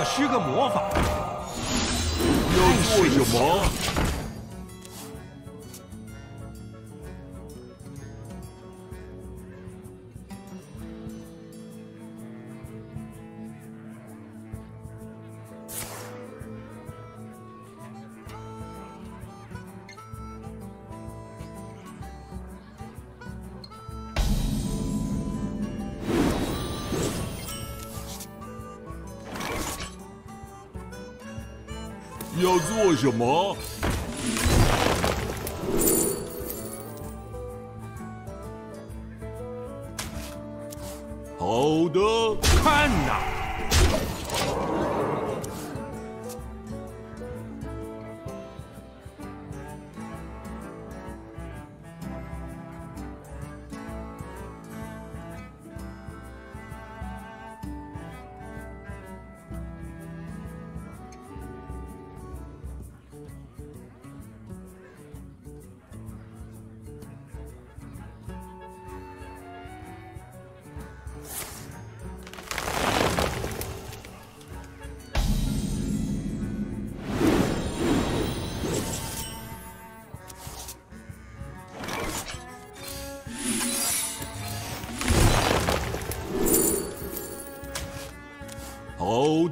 要施个魔法。要做什么？什么？好的，看呐！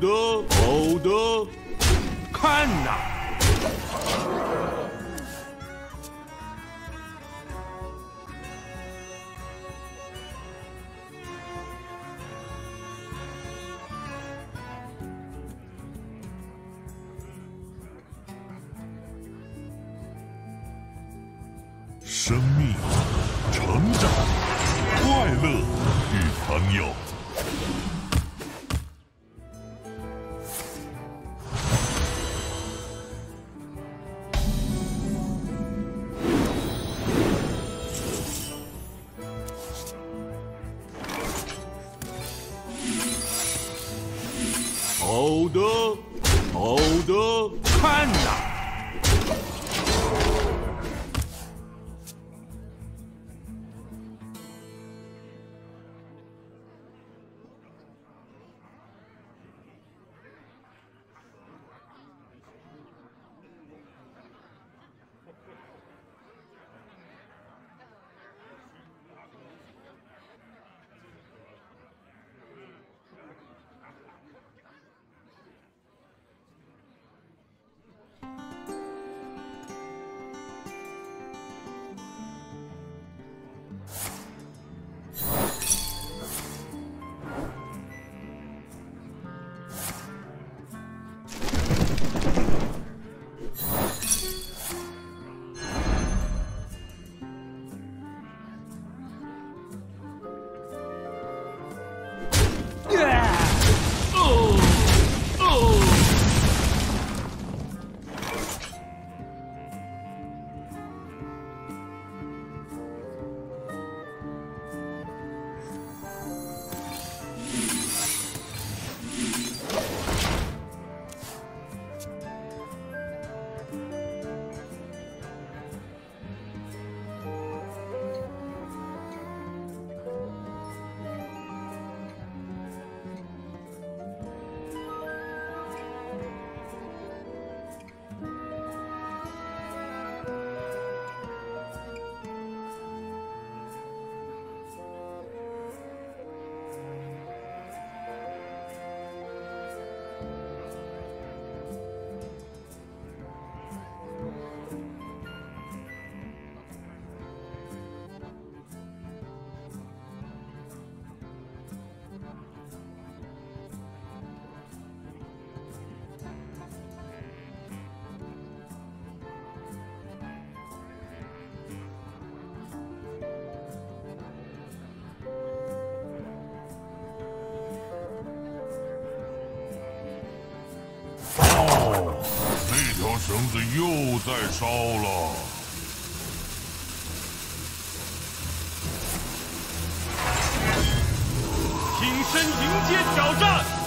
的，好的，看呐！生命、成长、快乐与朋友。绳子又在烧了。挺身迎接挑战！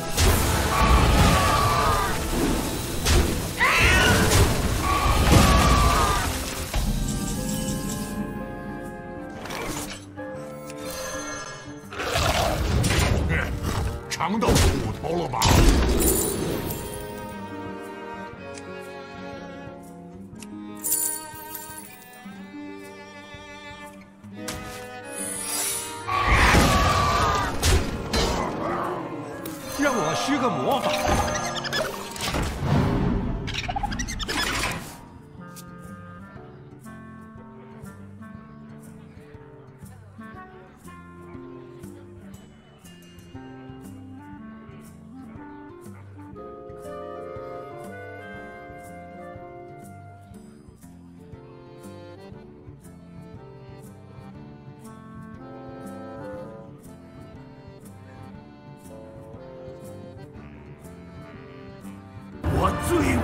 我最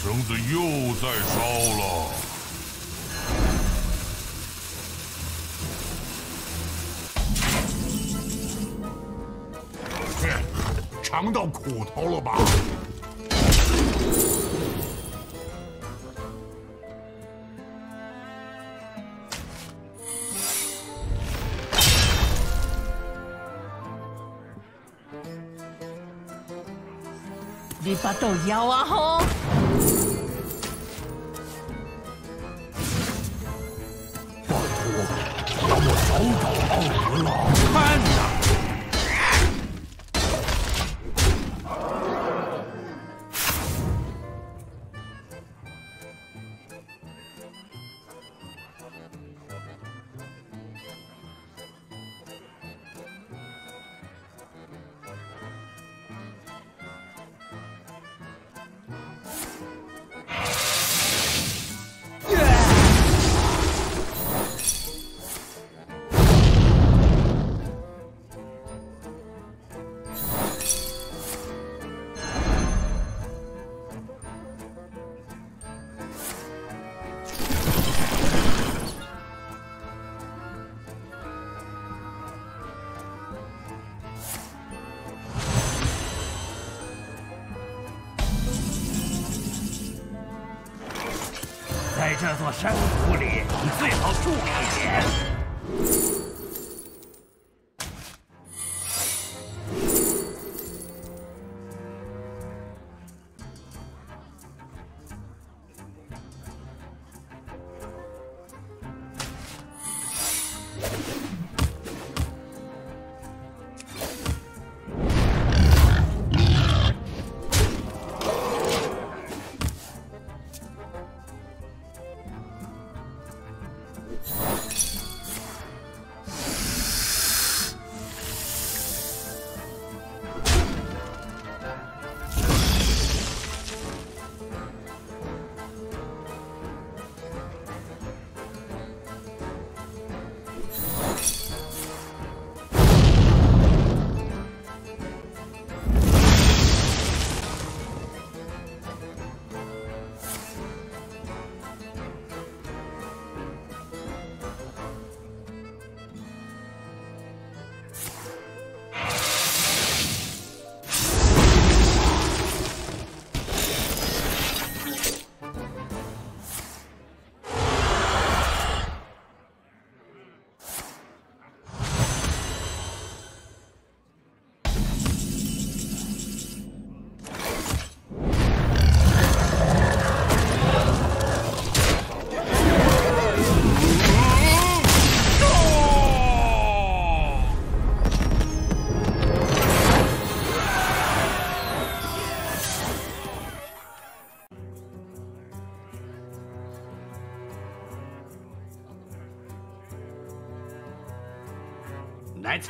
绳子又在烧了。哼，尝到苦头了吧？你把豆摇啊吼！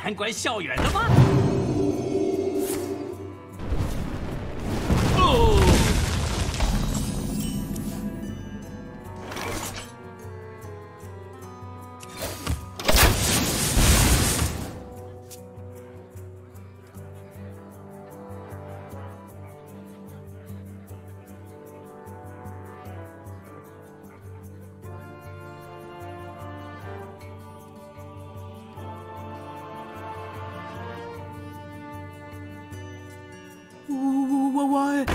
参观校园的吗？我我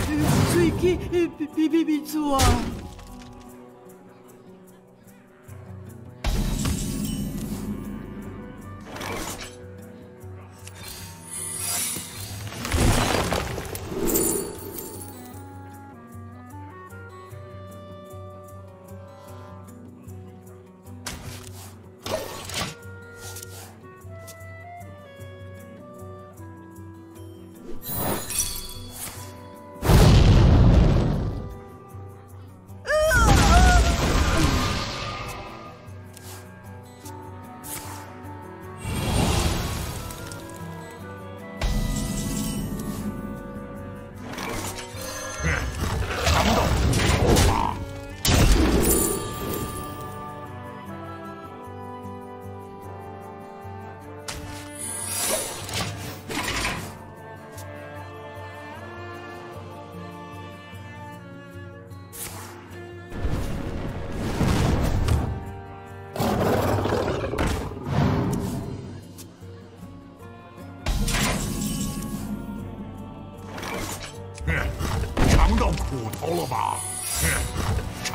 最近比比比比做。啊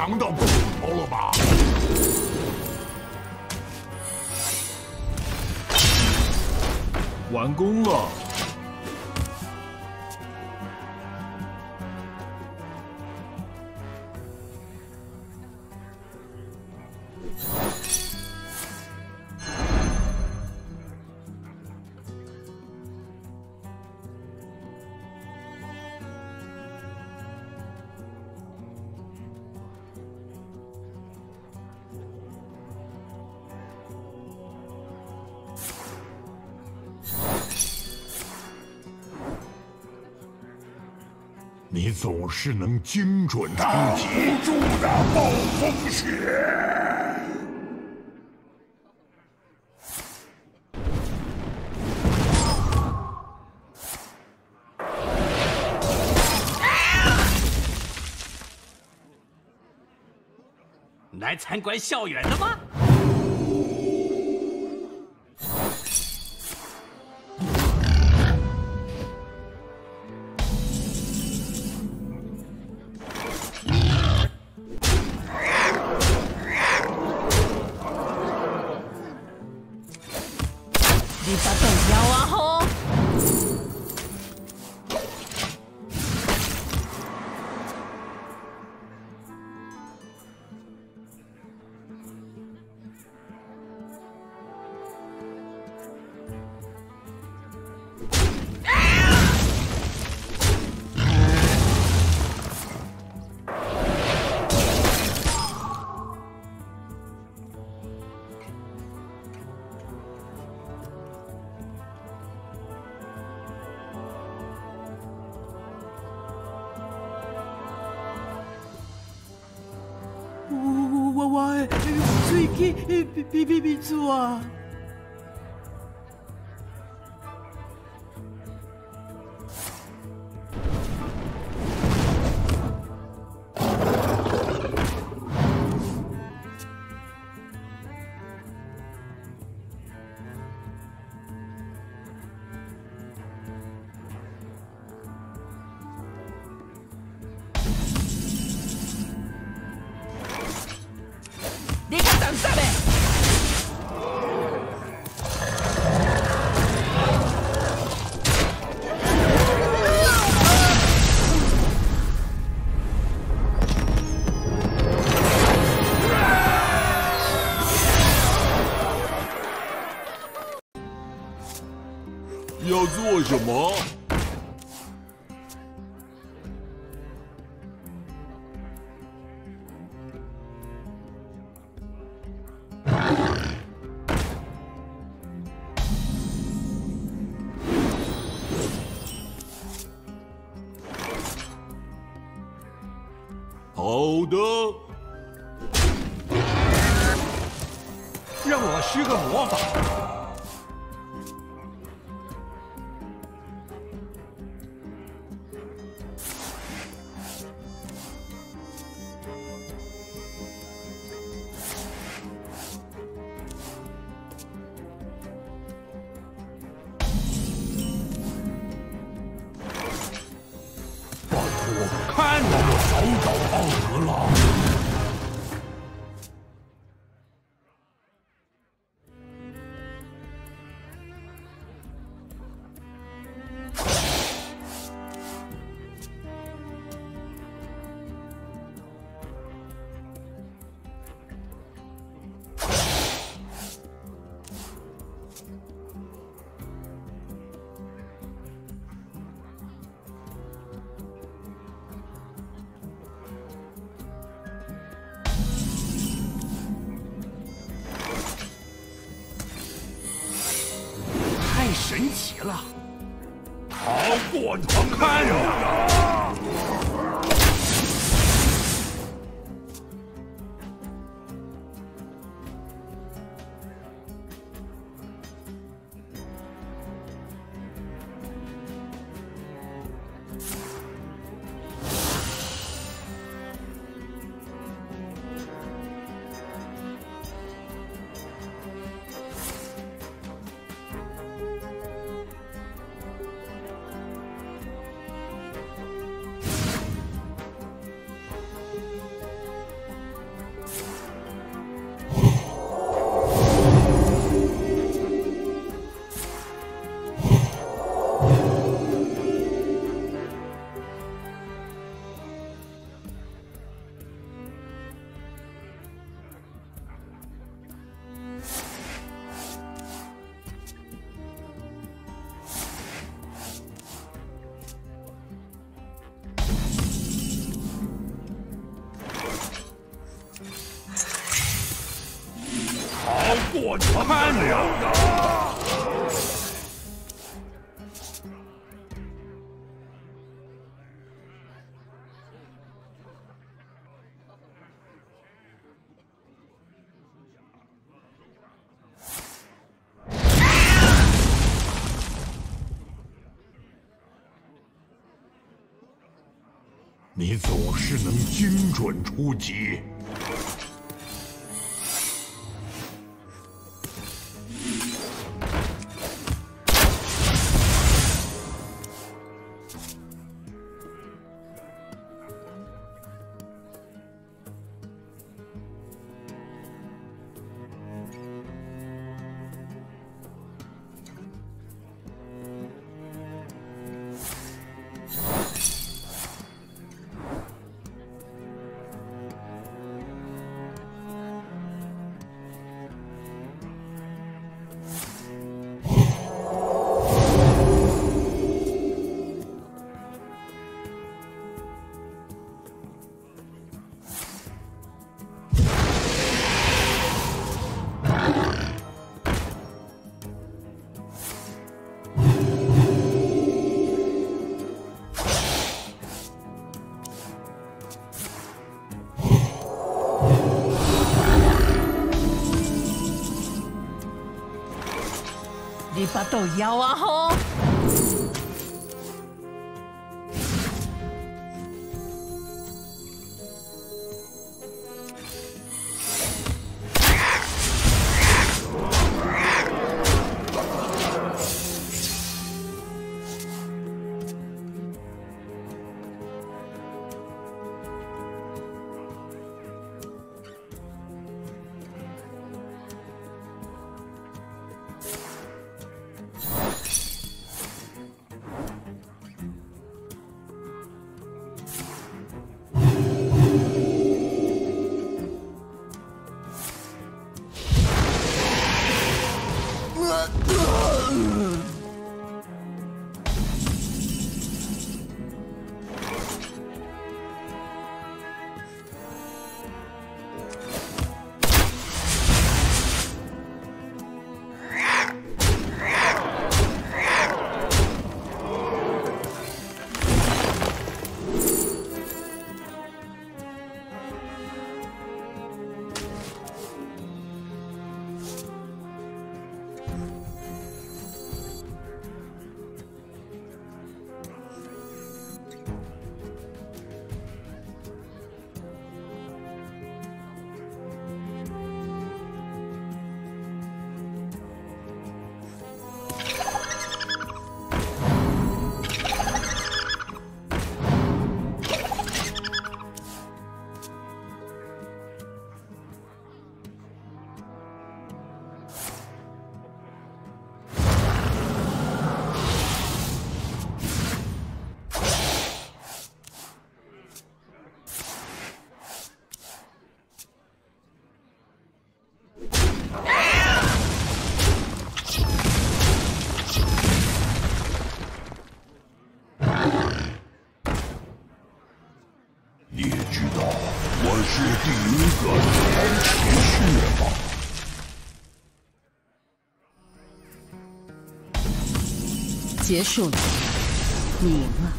尝到苦头了吧？完工了。你总是能精准出击，住的暴风雪。来参观校园的吗？比比比比做。的，让我施个魔法。找找奥德拉。神奇了，好过常开呀！只能精准出击。你把豆腰啊吼！结束了，你赢了。